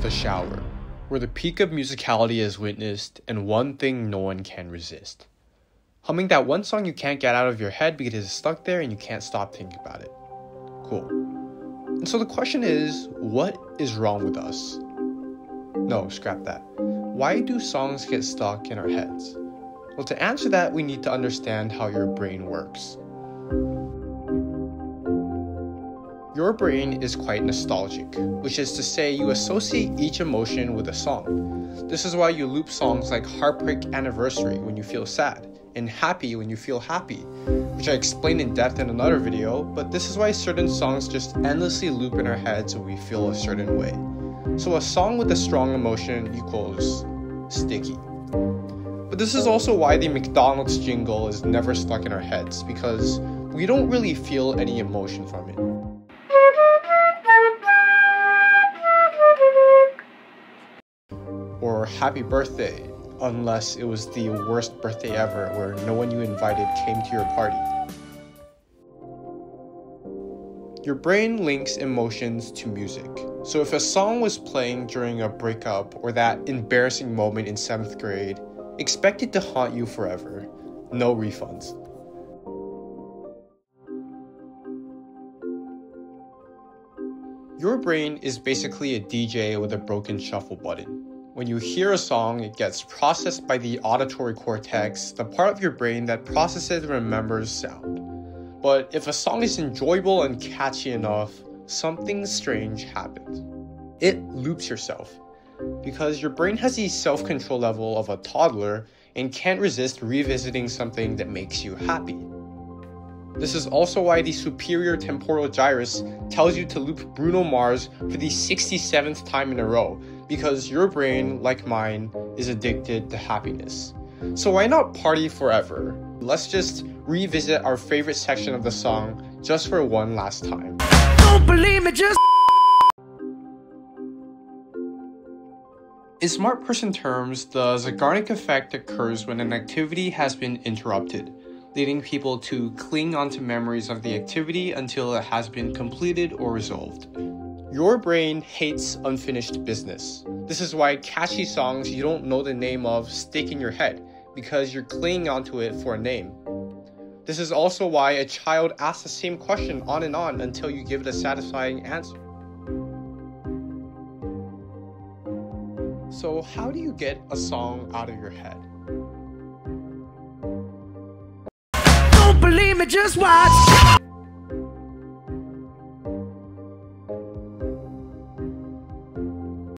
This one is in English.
The Shower, where the peak of musicality is witnessed and one thing no one can resist. Humming that one song you can't get out of your head because it's stuck there and you can't stop thinking about it. Cool. And so the question is what is wrong with us? No, scrap that. Why do songs get stuck in our heads? Well, to answer that, we need to understand how your brain works. Your brain is quite nostalgic, which is to say, you associate each emotion with a song. This is why you loop songs like Heartbreak Anniversary when you feel sad, and Happy when you feel happy, which I explained in depth in another video, but this is why certain songs just endlessly loop in our heads when we feel a certain way. So a song with a strong emotion equals sticky. But this is also why the McDonald's jingle is never stuck in our heads, because we don't really feel any emotion from it. Or happy birthday, unless it was the worst birthday ever where no one you invited came to your party. Your brain links emotions to music. So if a song was playing during a breakup or that embarrassing moment in 7th grade, expect it to haunt you forever. No refunds. Your brain is basically a DJ with a broken shuffle button. When you hear a song, it gets processed by the auditory cortex, the part of your brain that processes and remembers sound. But if a song is enjoyable and catchy enough, something strange happens. It loops yourself. Because your brain has the self control level of a toddler and can't resist revisiting something that makes you happy. This is also why the superior temporal gyrus tells you to loop Bruno Mars for the 67th time in a row, because your brain, like mine, is addicted to happiness. So why not party forever? Let's just revisit our favorite section of the song just for one last time. Don't believe me, just In smart person terms, the Zeigarnik effect occurs when an activity has been interrupted leading people to cling onto memories of the activity until it has been completed or resolved. Your brain hates unfinished business. This is why catchy songs you don't know the name of stick in your head, because you're clinging onto it for a name. This is also why a child asks the same question on and on until you give it a satisfying answer. So, how do you get a song out of your head? Me, just watch.